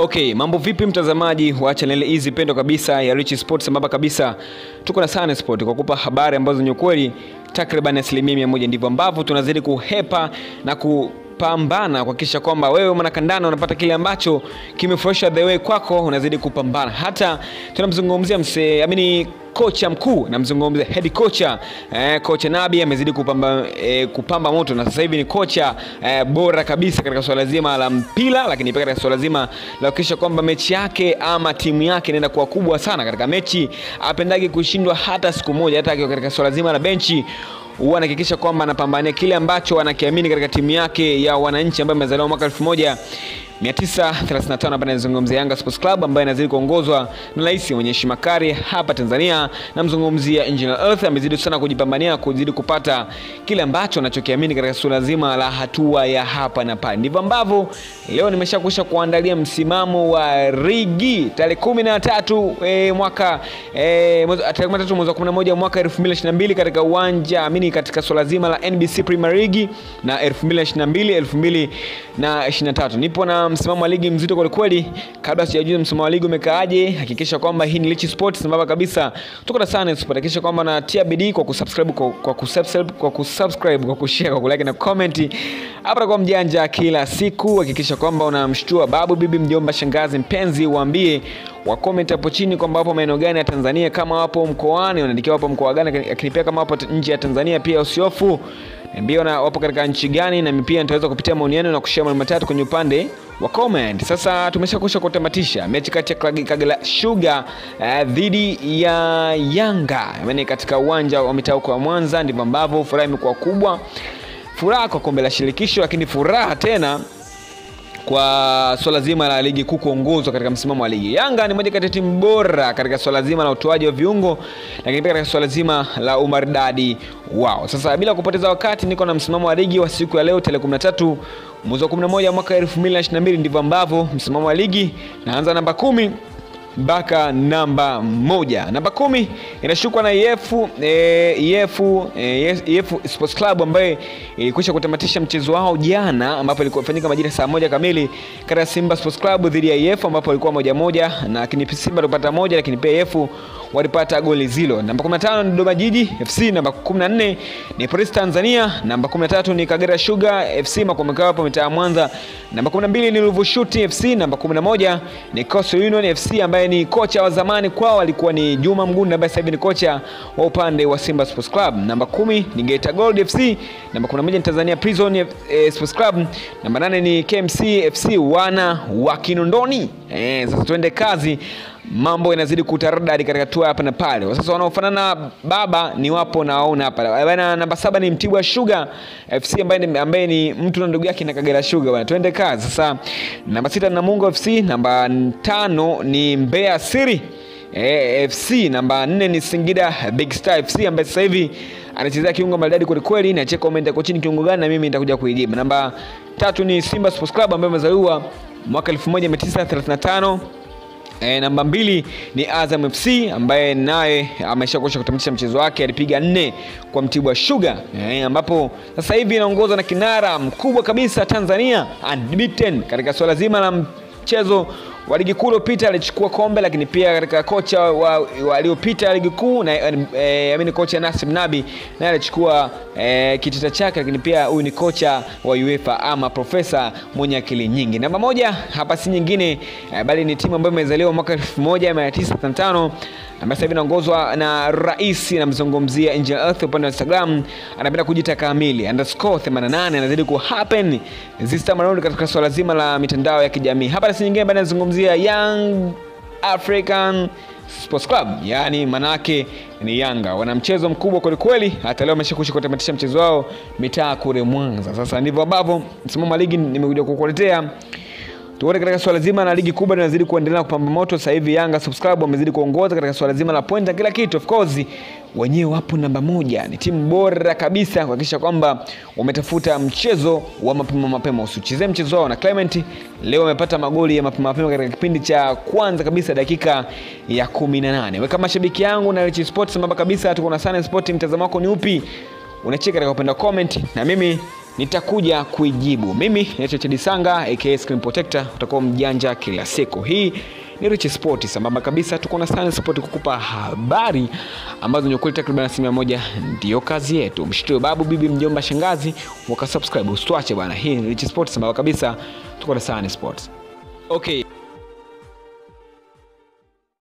Okay, mambo vipi mtazamaji wa channel hizi pendo kabisa ya Rich Sports sambamba kabisa. Tuko na Sun Sport kwa kupa habari ambazo ni ukweli takriban asilimia mia moja. Ndivyo ambavyo tunazidi kuhepa na ku kupambana kuhakikisha kwamba wewe mwanakandana unapata kile ambacho kimefurahisha the way kwako, unazidi kupambana. Hata tunamzungumzia mse amini kocha mkuu namzungumzia head kocha eh, kocha Nabi amezidi kupamba, eh, kupamba moto na sasa hivi ni kocha eh, bora kabisa katika swala zima la mpira, lakini pia katika swala zima la kuhakikisha kwamba mechi yake ama timu yake inaenda kuwa kubwa sana katika mechi. Apendagi kushindwa hata siku moja, hata akiwa katika swala zima la benchi huwa anahakikisha kwamba anapambania kile ambacho anakiamini katika timu yake ya wananchi ambayo amezaliwa mwaka elfu moja 935 hapa nazungumzia Yanga Sports Club ambaye inazidi kuongozwa na rais mwenye heshima kali hapa Tanzania. Namzungumzia Engineer Earth, amezidi sana kujipambania kuzidi kupata kile ambacho anachokiamini katika suala zima la hatua ya hapa na pale. Ndivyo ambavyo leo nimeshakusha kuandalia msimamo wa ligi tarehe kumi na tatu e, mwaka e, tarehe kumi na tatu mwezi wa 11 mwaka 2022 katika uwanja amini katika suala zima la NBC Premier League na 2022 2023 nipo na msimamo wa ligi mzito kwa kweli. Kabla sijajua msimamo wa ligi umekaaje, hakikisha kwamba hii ni Lichi Sports sambamba kabisa. Tuko na Sun Sport, hakikisha kwamba unatia bidii kwa kusubscribe kwa, kwa kusubscribe kwa kusubscribe kwa kushare kwa kulike na comment hapa kwa mjanja kila siku. Hakikisha kwamba unamshtua babu, bibi, mjomba, shangazi, mpenzi, waambie wa comment hapo chini kwamba wapo maeneo gani ya Tanzania, kama wapo mkoani unaandikia wapo mkoa gani, lakini pia kama wapo nje ya Tanzania pia usiofu niambie na wapo katika nchi gani, na pia nitaweza kupitia maoni yenu na kushare maoni matatu kwenye upande wa comment. Sasa tumeshakusha kutamatisha mechi kati ya Kagera Sugar uh, dhidi ya Yanga yaani katika uwanja wa mitaa wa Mwanza. Ndivyo ambavyo furaha imekuwa kubwa, furaha kwa kombe la shirikisho, lakini furaha tena kwa swala zima la ligi kuu kuongozwa katika msimamo wa ligi. Yanga ni moja kati ya timu bora katika swala zima la utoaji wa viungo, lakini pia katika swala zima la umaridadi wao. Sasa bila kupoteza wakati, niko na msimamo wa ligi wa siku ya leo tarehe 13 mwezi wa 11 mwaka 2022. Ndivyo ambavyo msimamo wa ligi naanza namba kumi mpaka namba moja. Namba kumi inashukwa na Yefu, e, Yefu, e, Yefu Sports Club ambaye ilikwisha kutamatisha mchezo wao jana, ambapo ilikuwa ifanyika majira saa moja kamili kati ya Simba Sports Club dhidi ya Yefu ambapo ilikuwa moja moja, lakini Simba ilipata moja, lakini pia EF walipata goli zilo. Namba 15 ni Dodoma Jiji FC, namba 14 ni Police Tanzania, namba 13 ni Kagera Sugar FC makomekao hapo mitaa Mwanza, namba 12 ni Ruvu Shooting FC, namba 11 ni Coastal Union FC ambaye ni kocha wa zamani kwao alikuwa ni Juma Mgunda ambaye sasa hivi ni kocha wa upande wa Simba Sports Club. Namba 10 ni Geita Gold FC, namba 11 ni Tanzania Prison eh, Sports Club, namba 8 ni KMC FC wana wa Kinondoni. Eh, sasa tuende kazi mambo yanazidi kutaradadi katika tua hapa na pale. Sasa wanaofanana baba ni wapo na waona hapa bana. Namba saba ni Mtibwa Sugar FC ambaye ni, ambaye ni mtu na ndugu yake na Kagera Sugar bana, twende kazi sasa. Namba sita Namungo FC, namba tano ni Mbeya City e, FC, namba nne ni Singida Big Star FC ambaye sasa hivi anachezea kiungo maridadi kweli kweli, na cheka comment yako chini kiungo gani, na mimi nitakuja kuijibu. Namba tatu ni Simba Sports Club ambaye amezaliwa mwaka 1935 E, namba mbili ni Azam FC ambaye naye ameshakwisha kutamatisha mchezo wake, alipiga nne kwa Mtibwa Sugar. E, ambapo sasa hivi inaongozwa na kinara mkubwa kabisa Tanzania unbeaten katika swala zima la mchezo wa ligi kuu uliopita alichukua kombe, lakini pia katika kocha waliopita wa, ligi kuu na e, amini kocha Nasib Nabi naye alichukua e, kitita chake, lakini pia huyu ni kocha wa UEFA ama profesa mwenye akili nyingi. Namba moja hapa si nyingine e, bali ni timu ambayo imezaliwa mwaka 1965 ambaye sasa hivi inaongozwa na rais, namzungumzia Angel Earth. Upande wa Instagram anapenda kujita kamili underscore 88 anazidi ku happen this time around katika swala zima la mitandao ya kijamii. Hapa si nyingine bali nazungumzia Young African Sports Club, yaani manake ni Yanga. Wana mchezo mkubwa kwelikweli, kweli, hata leo wameshakwisha kutamatisha mchezo wao mitaa kule Mwanza. Sasa ndivyo ambavyo msimamo wa ligi nimekuja kukuletea tuone katika swala zima la ligi kubwa linazidi kuendelea kupamba moto. Sasa hivi Yanga Subscribe wamezidi kuongoza katika swala zima la pointa, kila kitu. Of course wenyewe wapo namba moja, ni timu bora kabisa kuhakikisha kwamba wametafuta mchezo wa mapema mapema. Usichezee mchezo wao na Clement. Leo wamepata magoli ya mapema mapema katika kipindi cha kwanza kabisa, dakika ya 18. Weka mashabiki yangu na Rich Sports sambamba kabisa, tuko na Sun Sport, mtazamo wako ni upi? Unacheka katika upande wa comment, na mimi nitakuja kuijibu. Mimi naitwa Chedi Sanga aka Screen Protector, utakuwa mjanja kila siku. Hii ni Rich Sport, sambamba kabisa tuko na sana Sport kukupa habari ambazo ni ukweli takriban asilimia moja, ndio kazi yetu. Mshitue babu, bibi, mjomba, shangazi, wakasubscribe, usituache bwana. Hii ni Rich Sport, sambamba kabisa tuko na sana Sport. Okay.